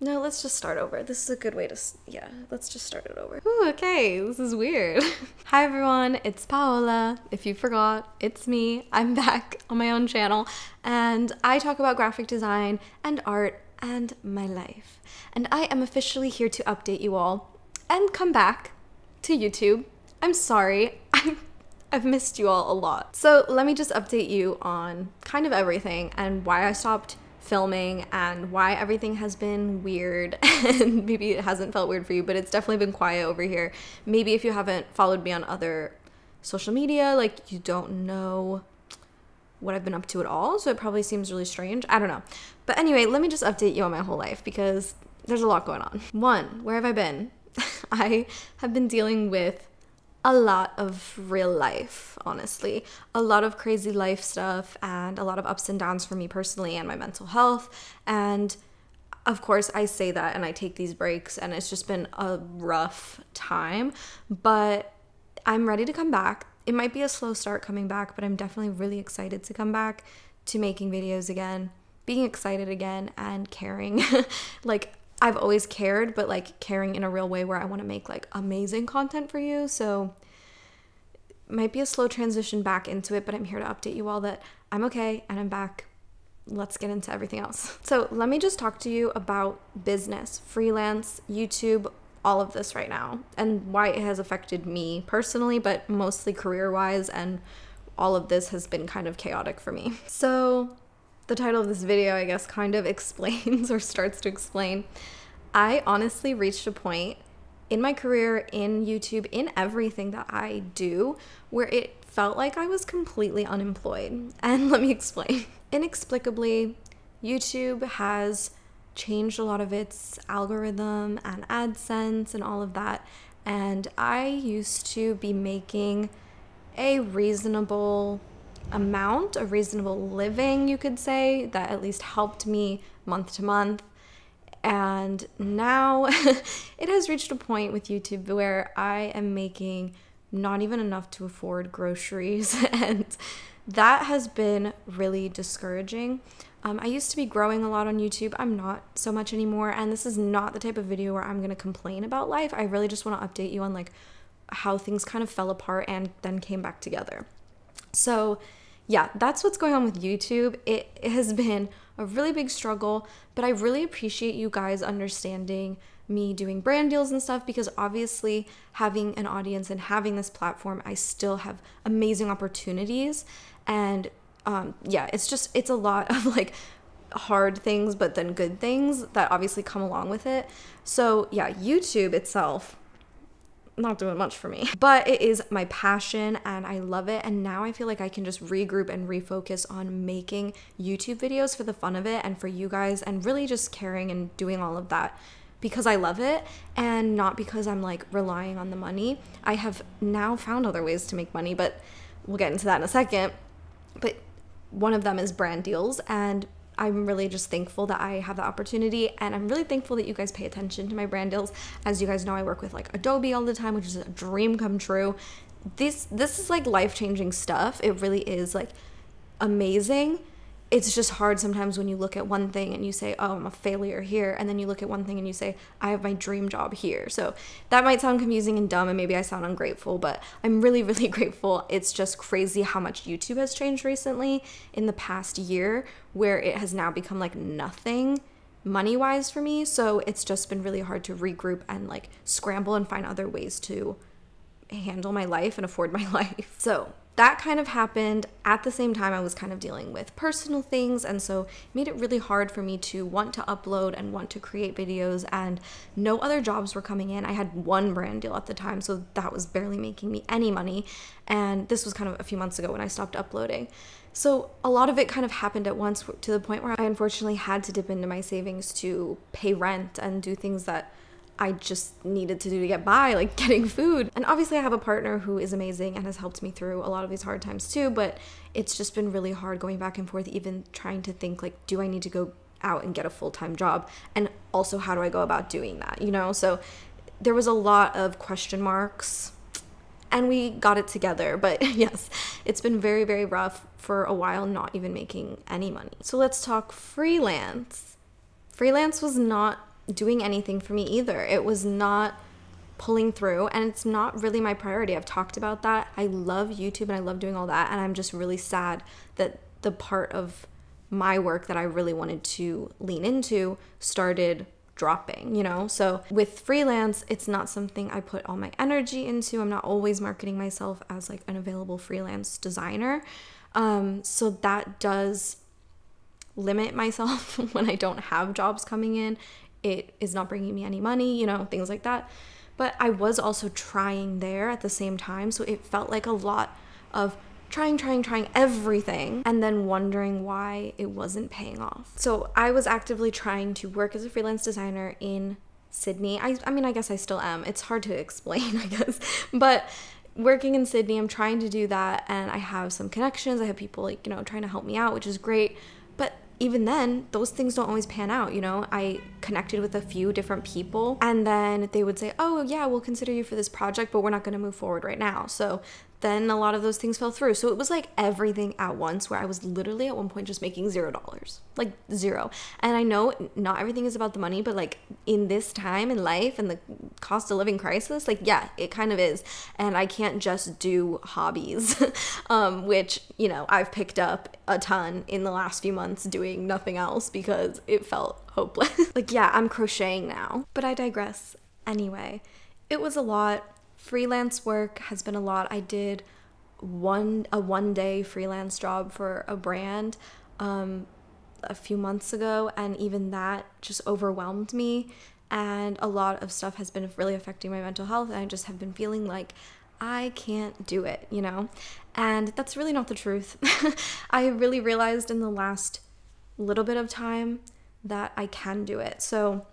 No, let's just start over. This is a good way to, yeah, let's just start it over. Ooh, okay, this is weird. Hi everyone, it's Paola. If you forgot, it's me. I'm back on my own channel and I talk about graphic design and art and my life. And I am officially here to update you all and come back to YouTube. I'm sorry, I've missed you all a lot. So let me just update you on kind of everything and why I stopped filming and why everything has been weird. And maybe it hasn't felt weird for you but it's definitely been quiet over here. Maybe if you haven't followed me on other social media like you don't know what I've been up to at all so it probably seems really strange. I don't know. But anyway let me just update you on my whole life because there's a lot going on. One where have I been? I have been dealing with a lot of real life, honestly. A lot of crazy life stuff and a lot of ups and downs for me personally and my mental health. And of course, I say that and I take these breaks, and it's just been a rough time, but I'm ready to come back. It might be a slow start coming back, but I'm definitely really excited to come back to making videos again, being excited again, and caring. like, I've always cared, but like caring in a real way where I want to make like amazing content for you. So might be a slow transition back into it, but I'm here to update you all that I'm okay and I'm back. Let's get into everything else. So, let me just talk to you about business, freelance, YouTube, all of this right now, and why it has affected me personally, but mostly career wise. And all of this has been kind of chaotic for me. So, the title of this video, I guess, kind of explains or starts to explain. I honestly reached a point in my career, in YouTube, in everything that I do, where it felt like I was completely unemployed. And let me explain. Inexplicably, YouTube has changed a lot of its algorithm and AdSense and all of that. And I used to be making a reasonable amount, a reasonable living, you could say, that at least helped me month to month. And now it has reached a point with YouTube where I am making not even enough to afford groceries. and that has been really discouraging. Um, I used to be growing a lot on YouTube. I'm not so much anymore. And this is not the type of video where I'm going to complain about life. I really just want to update you on like how things kind of fell apart and then came back together. So, yeah, that's what's going on with YouTube. It, it has been a really big struggle, but I really appreciate you guys understanding me doing brand deals and stuff because obviously having an audience and having this platform, I still have amazing opportunities. And um, yeah, it's just, it's a lot of like hard things, but then good things that obviously come along with it. So yeah, YouTube itself not doing much for me. But it is my passion and I love it. And now I feel like I can just regroup and refocus on making YouTube videos for the fun of it and for you guys and really just caring and doing all of that because I love it and not because I'm like relying on the money. I have now found other ways to make money, but we'll get into that in a second. But one of them is brand deals and I'm really just thankful that I have the opportunity and I'm really thankful that you guys pay attention to my brand deals. As you guys know, I work with like Adobe all the time, which is a dream come true. This this is like life-changing stuff. It really is like amazing it's just hard sometimes when you look at one thing and you say, oh, I'm a failure here. And then you look at one thing and you say, I have my dream job here. So that might sound confusing and dumb, and maybe I sound ungrateful, but I'm really, really grateful. It's just crazy how much YouTube has changed recently in the past year, where it has now become like nothing money wise for me. So it's just been really hard to regroup and like scramble and find other ways to handle my life and afford my life. So that kind of happened at the same time I was kind of dealing with personal things and so made it really hard for me to want to upload and want to create videos and no other jobs were coming in. I had one brand deal at the time so that was barely making me any money and this was kind of a few months ago when I stopped uploading. So a lot of it kind of happened at once to the point where I unfortunately had to dip into my savings to pay rent and do things that I just needed to do to get by, like getting food. And obviously, I have a partner who is amazing and has helped me through a lot of these hard times too, but it's just been really hard going back and forth, even trying to think, like, do I need to go out and get a full time job? And also, how do I go about doing that, you know? So there was a lot of question marks and we got it together. But yes, it's been very, very rough for a while, not even making any money. So let's talk freelance. Freelance was not doing anything for me either. It was not pulling through and it's not really my priority. I've talked about that. I love YouTube and I love doing all that and I'm just really sad that the part of my work that I really wanted to lean into started dropping, you know? So with freelance, it's not something I put all my energy into. I'm not always marketing myself as like an available freelance designer. Um, so that does limit myself when I don't have jobs coming in. It is not bringing me any money, you know, things like that. But I was also trying there at the same time. So it felt like a lot of trying, trying, trying everything and then wondering why it wasn't paying off. So I was actively trying to work as a freelance designer in Sydney. I, I mean, I guess I still am. It's hard to explain, I guess. But working in Sydney, I'm trying to do that and I have some connections. I have people like, you know, trying to help me out, which is great. Even then, those things don't always pan out. You know, I connected with a few different people, and then they would say, Oh, yeah, we'll consider you for this project, but we're not going to move forward right now. So then a lot of those things fell through. So it was like everything at once where I was literally at one point just making zero dollars. Like zero. And I know not everything is about the money, but like in this time in life and the cost of living crisis, like yeah, it kind of is. And I can't just do hobbies, um, which, you know, I've picked up a ton in the last few months doing nothing else because it felt hopeless. like, yeah, I'm crocheting now. But I digress. Anyway, it was a lot freelance work has been a lot. I did one a one day freelance job for a brand um, a few months ago, and even that just overwhelmed me. And a lot of stuff has been really affecting my mental health, and I just have been feeling like I can't do it, you know? And that's really not the truth. I really realized in the last little bit of time that I can do it. So,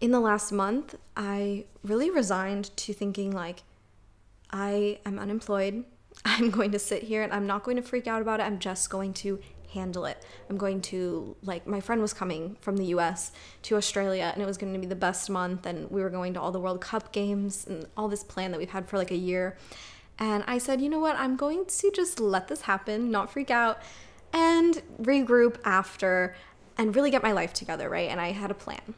in the last month, I really resigned to thinking like, I am unemployed. I'm going to sit here and I'm not going to freak out about it. I'm just going to handle it. I'm going to, like, my friend was coming from the US to Australia and it was going to be the best month. And we were going to all the World Cup games and all this plan that we've had for like a year. And I said, you know what? I'm going to just let this happen, not freak out, and regroup after and really get my life together, right? And I had a plan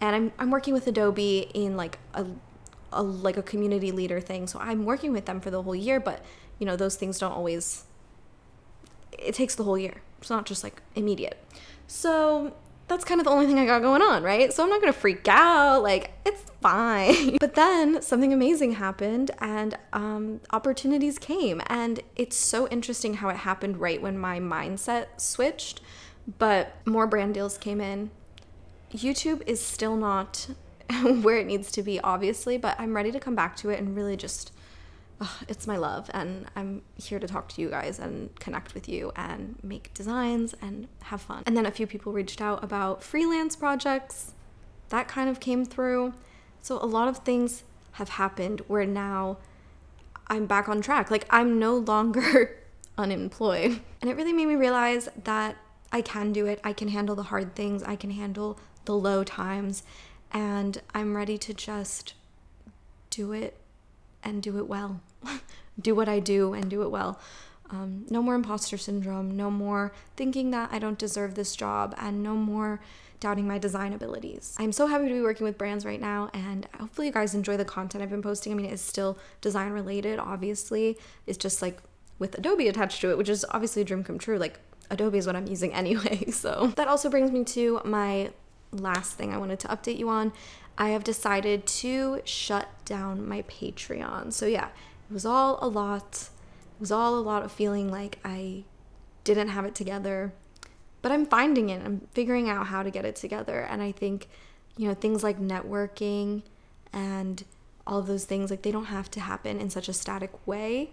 and I'm I'm working with Adobe in like a, a like a community leader thing. So I'm working with them for the whole year, but you know those things don't always. It takes the whole year. It's not just like immediate. So that's kind of the only thing I got going on, right? So I'm not gonna freak out. Like it's fine. but then something amazing happened, and um, opportunities came, and it's so interesting how it happened right when my mindset switched. But more brand deals came in, YouTube is still not where it needs to be, obviously, but I'm ready to come back to it and really just, oh, it's my love. And I'm here to talk to you guys and connect with you and make designs and have fun. And then a few people reached out about freelance projects. That kind of came through. So a lot of things have happened where now I'm back on track. Like I'm no longer unemployed. And it really made me realize that I can do it. I can handle the hard things. I can handle the low times, and I'm ready to just do it and do it well. do what I do and do it well. Um, no more imposter syndrome, no more thinking that I don't deserve this job, and no more doubting my design abilities. I'm so happy to be working with brands right now, and hopefully, you guys enjoy the content I've been posting. I mean, it's still design related, obviously. It's just like with Adobe attached to it, which is obviously a dream come true. Like, Adobe is what I'm using anyway. So that also brings me to my last thing I wanted to update you on. I have decided to shut down my Patreon. So, yeah, it was all a lot. It was all a lot of feeling like I didn't have it together, but I'm finding it. I'm figuring out how to get it together. And I think, you know, things like networking and all of those things, like, they don't have to happen in such a static way.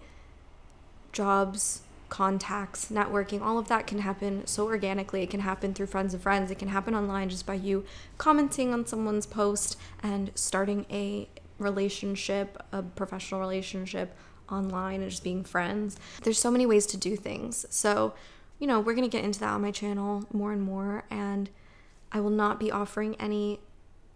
Jobs, contacts, networking, all of that can happen so organically. It can happen through friends of friends. It can happen online just by you commenting on someone's post and starting a relationship, a professional relationship online and just being friends. There's so many ways to do things. So, you know, we're going to get into that on my channel more and more and I will not be offering any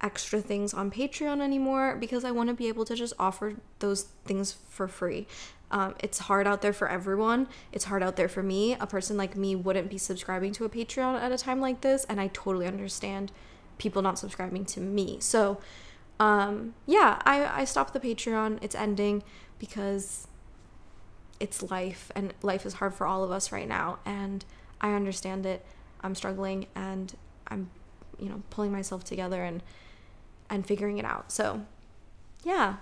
extra things on Patreon anymore because I want to be able to just offer those things for free. Um, it's hard out there for everyone. It's hard out there for me. A person like me wouldn't be subscribing to a Patreon at a time like this, and I totally understand people not subscribing to me. So, um, yeah, I, I stopped the Patreon. It's ending because it's life and life is hard for all of us right now. And I understand it. I'm struggling and I'm, you know, pulling myself together and, and figuring it out. So, yeah,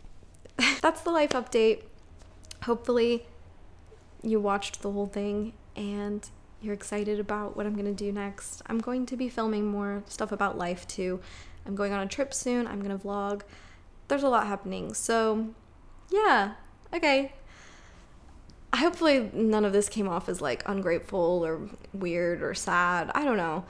that's the life update. Hopefully, you watched the whole thing and you're excited about what I'm to do next. I'm going to be filming more stuff about life too. I'm going on a trip soon. I'm to vlog. There's a lot happening. So, yeah. Okay. Hopefully none of this came off as like ungrateful or weird or sad. I don't know.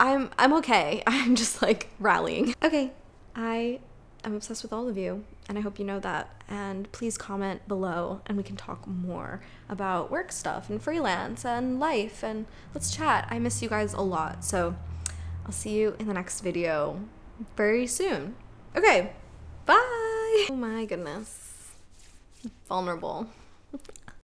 I'm I'm okay. I'm just like rallying. Okay. I I'm obsessed with all of you, and I hope you know that. And please comment below, and we can talk more about work stuff and freelance and life, and let's chat. I miss you guys a lot, so I'll see you in the next video very soon. Okay, bye! Oh my goodness. Vulnerable.